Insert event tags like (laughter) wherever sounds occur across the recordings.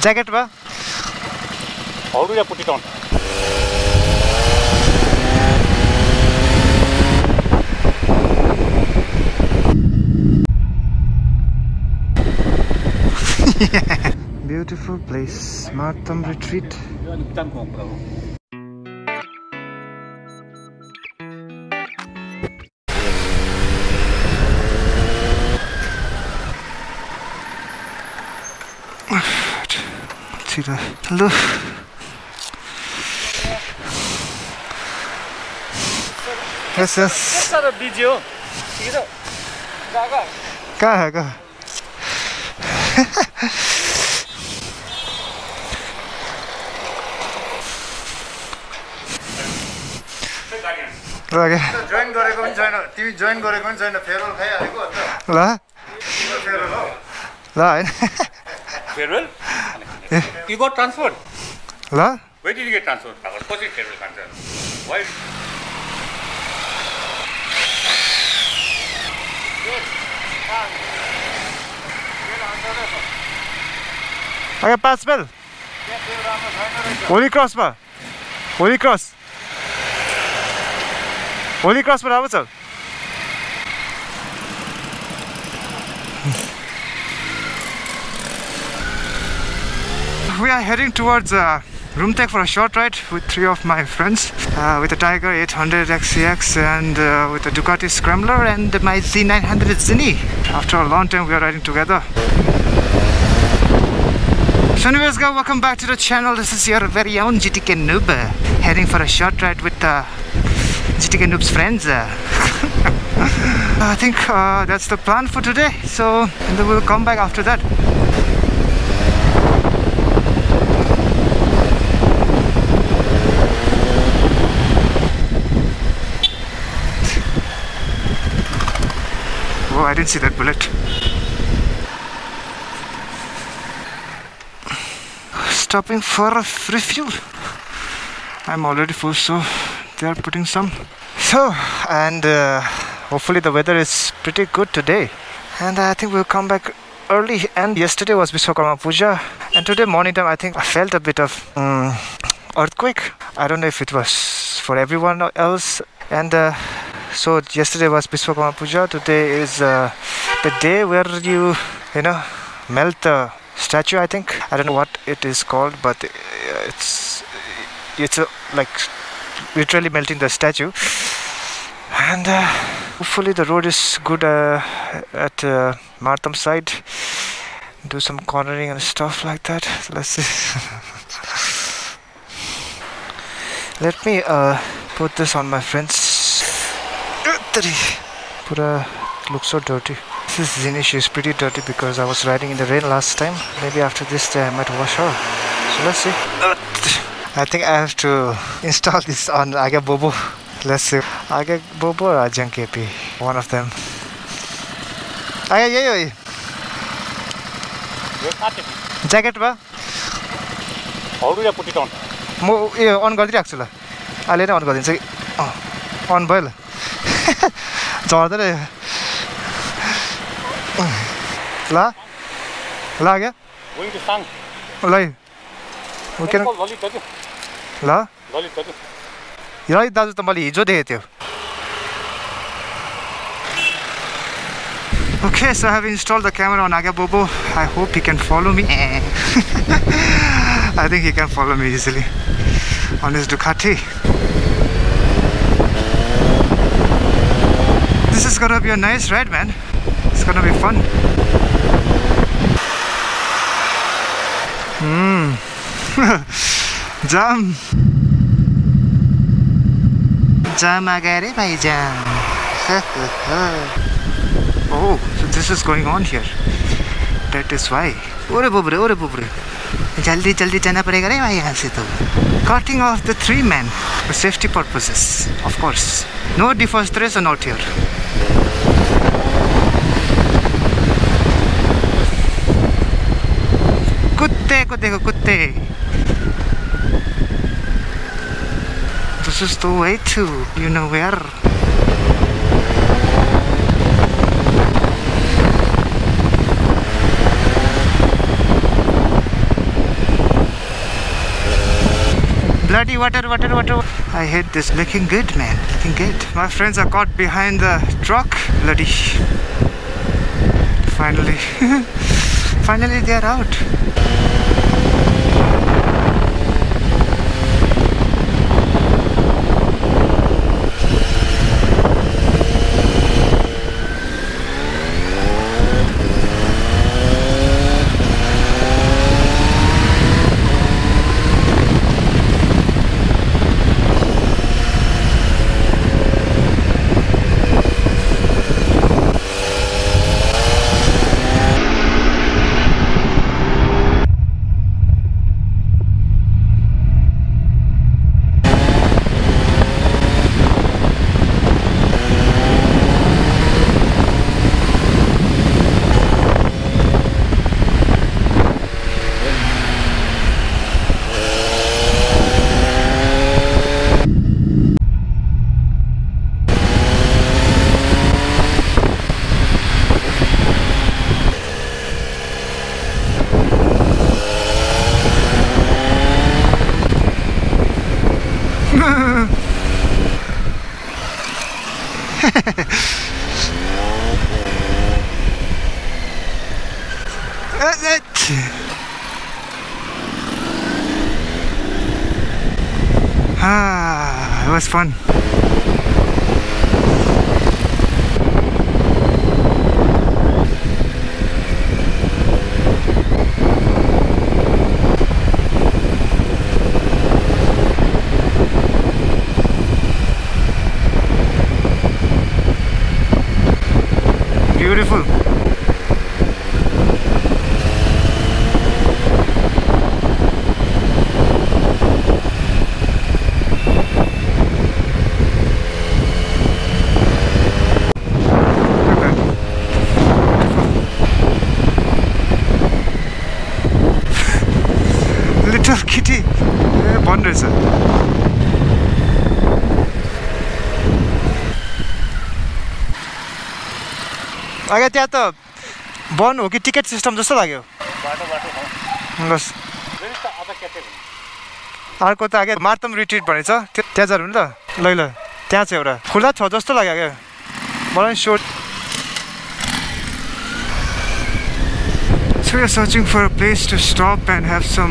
Jacket, ba? How do you put it on? (laughs) Beautiful place, Martam Retreat. तिर। लु। Yes yes. कहाँ कहाँ? ल। ल होइन। फेयरवेल यु गट ट्रान्सफर ल। वेट डिड गेट ट्रान्सफर भएको कसरी फेयरवेल खान्छ वाइ अगे पाँच बेल होली क्रसमा होली क्रस होली क्रसमा राम्रो छ We are heading towards uh, Rumtek for a short ride with three of my friends uh, with a Tiger 800 XCX and uh, with a Ducati Scrambler and my Z900 Zini. After a long time we are riding together. So anyways guys, welcome back to the channel. This is your very own GTK Noob uh, heading for a short ride with uh, GTK Noob's friends. uh. (laughs) I think uh, that's the plan for today. So and then we'll come back after that. Oh, I didn't see that bullet. Stopping for a refuel. I'm already full, so they are putting some. So, and uh, hopefully the weather is pretty good today. And I think we'll come back early. And yesterday was Vishwakarma Puja, and today morning time I think I felt a bit of um, earthquake. I don't know if it was for everyone else. And uh, so yesterday was Vishwakarma Puja. Today is uh, the day where you, you know, melt the statue. I think I don't know what it is called, but uh, it's it's uh, like literally melting the statue. And uh, hopefully the road is good uh, at uh, Martam side. Do some cornering and stuff like that. Let's see. (laughs) Let me uh, put this on my friends. Pura looks so dirty. This is Zinish is pretty dirty because I was riding in the rain last time. Maybe after this day I might wash her. So let's see. I think I have to (laughs) install this on Aga Bobo. Let's see. Aga Bobo or Ajahn KP. One of them. Aga यही हो यो कहाँ थियो jacket भयो अरू या पुटी town म यो अन गरिदिइरहेको छु ल अहिले नै अन गरिदिन्छु कि अँ, अन भयो ल झर्दैन यो ल ल क्या गोइङ टु साङ ल है। ओ के ललित दाजु ल ललित दाजु है दाजु त मैले हिजो देखेको थियो Okay, so I have installed the camera on Aga Bobo. I hope he can follow me. (laughs) I think he can follow me easily on his Ducati. This is gonna be a nice ride, man. It's gonna be fun. Mmm. Jam. Jam agare bhai jam. oh, so this is going on here. That is why. Ore bobre, ore bobre. जल्दी जल्दी जाना पड़ेगा रे भाई यहाँ से तो cutting off the three man for safety purposes of course no deforestation out here कुत्ते को देखो कुत्ते This is the way to you know where Bloody water, water, water. I hate this. Looking good, man. Looking good. My friends are caught behind the truck. Bloody. Finally. (laughs) Finally, they are out. That's it. Ah, it was fun. अघि त्यहाँ त बन्द हो कि ticket system जस्तो लाग्यो। अर्को त आगे मार्तम रिट्रिट भनेछ। त्यो त्यहाँ जानु नि त। ल ल त्यहाँ छ एउटा। खुल्ला छ जस्तो लाग्यो क्या so are searching for a place to stop and have some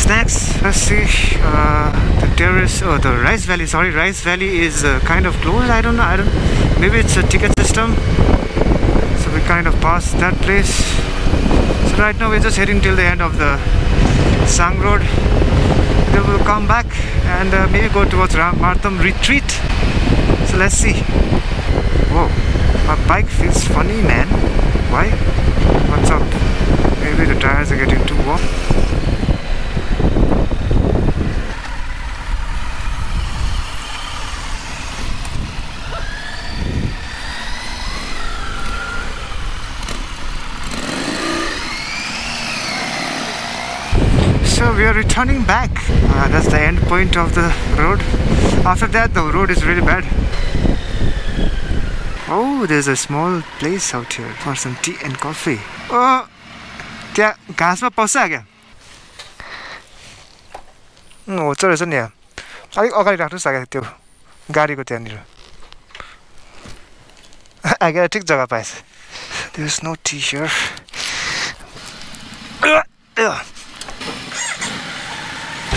snacks taste oh the Rice Valley sorry Rice Valley is kind of close आइरो maybe it's a ticket system Kind of passed that place. So right now we're just heading till the end of the Sang Road. Then we'll come back and uh, maybe go towards Ram- Martam retreat. So let's see. Whoa, my bike feels funny, man. Why? What's up? Maybe the tires are getting too warm. Are returning back. Uh, that's the end point of the road. After that, the road is really bad. Oh, there's a small place out here for some tea and coffee. Oh, त्यहाँ घाँसमा पस्छ क्या होचो रहेछ नि यहाँ अलिक अगाडि राख्नुहोस् आगे त्यो गाडीको त्यहाँनिर आगे ठिक जग्गा पाएछ is no tea here.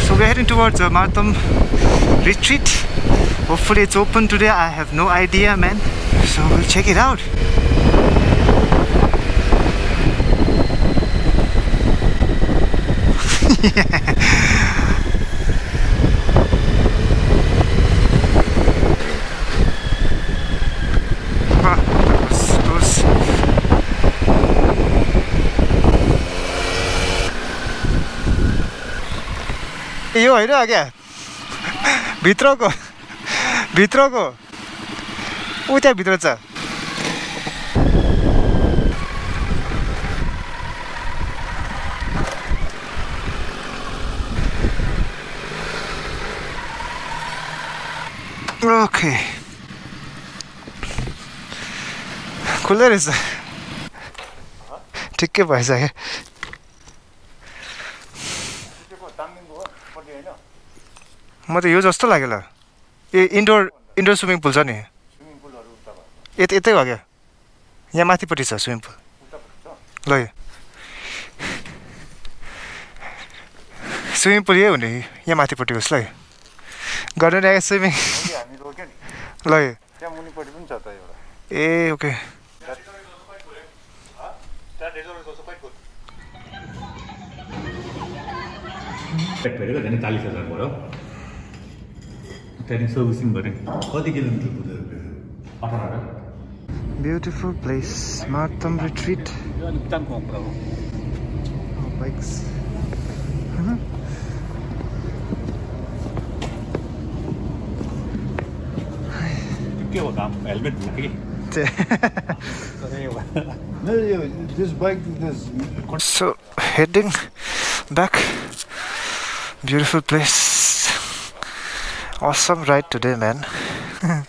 So we're heading towards uh, Martam retreat. Hopefully it's open today. I have no idea, man. So we'll check it out. Ah, (laughs) यो होइन क्या भित्रको भित्रको ऊ त्यहाँ भित्र छ ओके खुल्दै रहेछ ठिकै भएछ क्या दार्जिलिङको हो पट्टि होइन म त यो जस्तो लाग्यो ल। A indoor indoor swimming pool छ नि। यता यतै हो क्या? यहाँ माथिपट्टि छ स्विमिङ पुल ल यो स्विमिङ पुल यही हुने यहाँ माथिपट्टि होस् ल यो गर्नु नि स्विमिङ हामी रोक्यो नि। ल यो ए ओके। भेटेको झन् चालिस हजार भयो Italian servicing करें कति किलोमिटर पुग्यो अठार Beautiful place, Martam Retreat. Oh, bikes. So heading back, beautiful place. Awesome ride today, man. (sighs)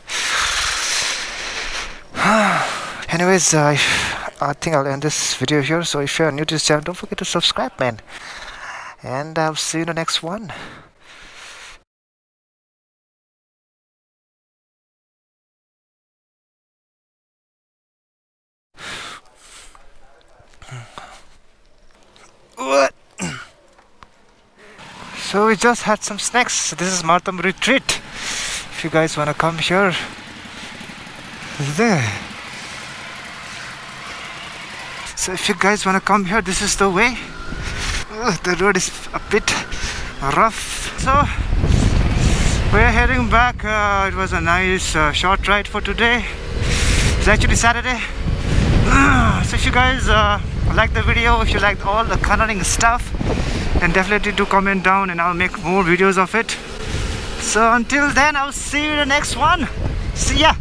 Anyways, uh, I think I'll end this video here. So if you're new to this channel, don't forget to subscribe, man. And I'll see you in the next one. So we just had some snacks. This is Martam Retreat. If you guys wanna come here, there. So if you guys wanna come here, this is the way. Ugh, the road is a bit rough. So we're heading back. Uh, it was a nice uh, short ride for today. It's actually Saturday. (clears throat) so if you guys uh, like the video if you liked all the cornering stuff then definitely do comment down and I'll make more videos of it. So until then I'll see you in the next one. See ya